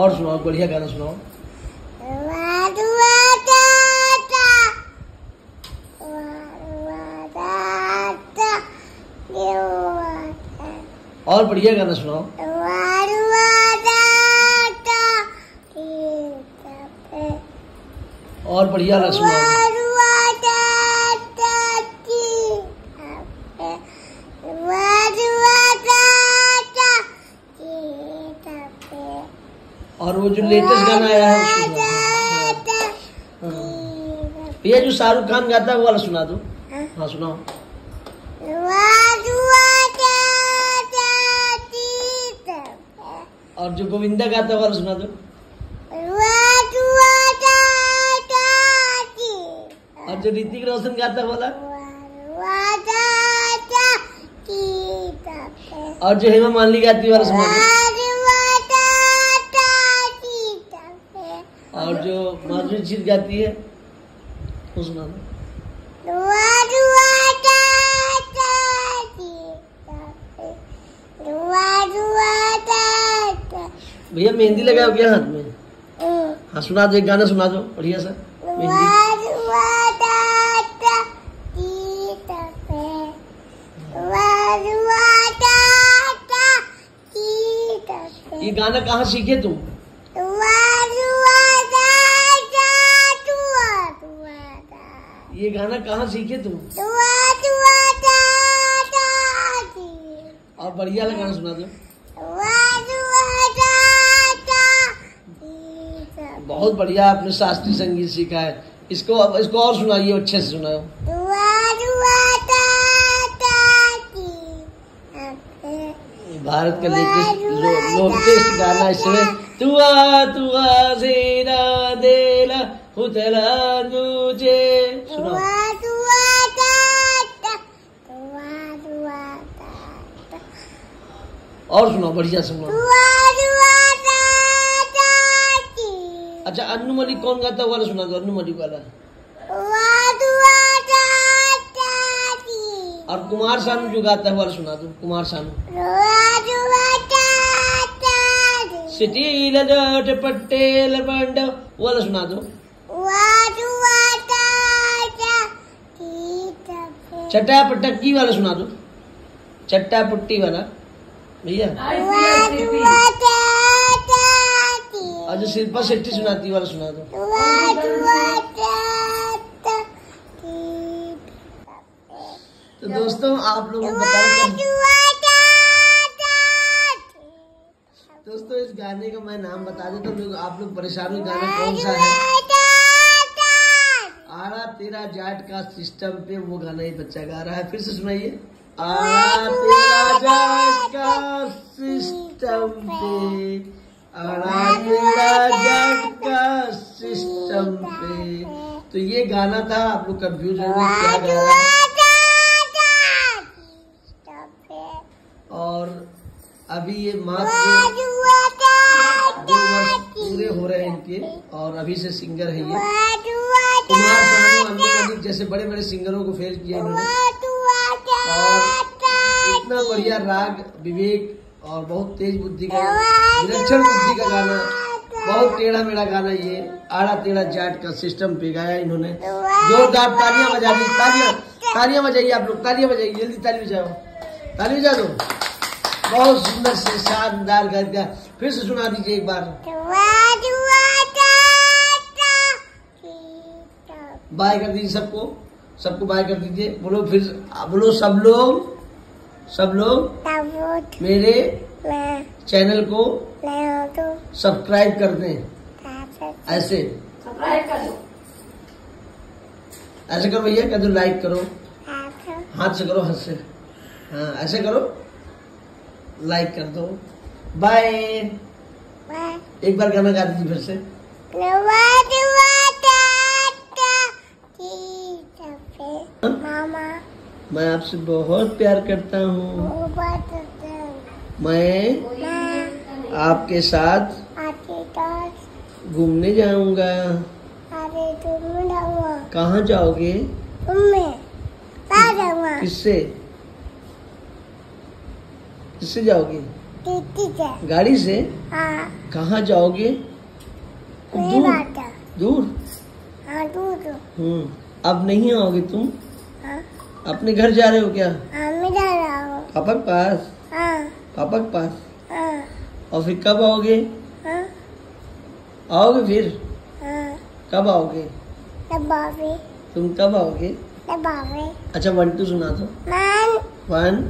और सुनाओ बढ़िया गाना सुनाओ। और बढ़िया गाना सुनाओ। और बढ़िया गाना और वो जो लेटेस्ट गाना आया है हाँ, भैया जो शाहरुख खान गाता है वो वाला सुना दो हाँ। हाँ सुनाओ. और जो गोविंदा गाता है वो वाला सुना दो. और जो ऋतिक रोशन गाता है वाला. और जो हेमा मालिनी गाती है वाला सुना दो और जो माधुरी जीत जाती है उस नाम भैया मेहंदी लगा हो गया हाथ में? हाँ सुना दो एक गाना सुना दो बढ़िया सा। ये गाना कहाँ सीखे तुम? ये गाना कहाँ सीखे तुम. और बढ़िया वाला गाना सुना दो. बहुत बढ़िया आपने शास्त्रीय संगीत सीखा है। इसको अब इसको और सुनाइए अच्छे से सुनाओ। भारत का लेटेस्ट लेटेस्ट गाना इसमें तुआ तुआ सेरा देला उतला तुझे। Tata. और सुनाओ बढ़िया से सुनाओ Dua dua tata tiga. अच्छा अन्नू मलिक कौन गाता वाला सुना दो अन्नू मलिक वाला. और कुमार सानू जो गाता है वाला सुना दो, कुमार सानू tata tiga. पटेल बंड वाला सुना दो चट्टा पटक्की वाला सुना दो चट्टा पुट्टी वाला भैया. और शिल्पा शेट्टी सुनाती वाला सुना दो. तो दोस्तों, आप लोगों को. दोस्तों, इस गाने का मैं नाम बता देता हूँ, आप लोग परेशान हुए गाना कौन सा है तेरा जाट का सिस्टम पे वो गाना ये बच्चा गा रहा है। फिर से सुनाइए। आड़ा तेरा जाट का सिस्टम पे। आड़ा तेरा जाट का सिस्टम पे। तो ये गाना था आप लोग कंफ्यूज हो क्या गा रहा है। और अभी ये मात्र दो वर्ष पूरे हो रहे हैं इनके और अभी से सिंगर है ये। कुमार सानू अमित मलिक जैसे बड़े बड़े सिंगरों को फेल किया इन्होंने। इतना बढ़िया राग विवेक और बहुत तेज बुद्धि का विलक्षण बुद्धि का गाना बहुत टेढ़ा मेढ़ा गाना ये आड़ा टेढ़ा जाट का सिस्टम पे गाया इन्होंने। जोरदार तालियाँ बजा दी तालियाँ तालियाँ बजाइए आप लोग तालियाँ बजाइए जल्दी ताली बजाओ। ताली बजा दो। बहुत सुंदर से शानदार घर फिर से सुना दीजिए एक बार। बाय कर दीजिए सबको। सबको बाय कर दीजिए। बोलो फिर बोलो सब लोग सब लोग मेरे चैनल को सब्सक्राइब कर दें। ऐसे। ऐसे करो भैया कह दो लाइक करो। हाथ से करो हाथ से। हाँ ऐसे करो। लाइक कर दो। बाय बाय एक बार गाना गा दीजिए फिर से दुआ दुआ टाटा ठीक है मामा। मैं आपसे बहुत प्यार करता हूँ। हैं। मैं आपके साथ घूमने जाऊँगा। कहाँ जाओगे? किससे? किससे जाओगे? गाड़ी से? हाँ। कहाँ जाओगे? मेरी दूर। है। दूर? हाँ हम्म। अब नहीं आओगे तुम? हाँ अपने घर जा रहे हो क्या? हाँ मैं जा रहा हूँ। पापा के पास? हाँ। पापा के पास? हाँ। और फिर कब आओगे? हाँ। आओगे फिर? हाँ। कब आओगे? तुम कब आओगे? दबावे अच्छा वन टू सुना दो। One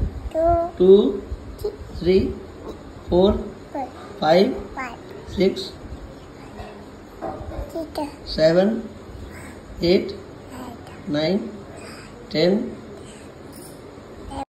two three four five six seven eight nine ten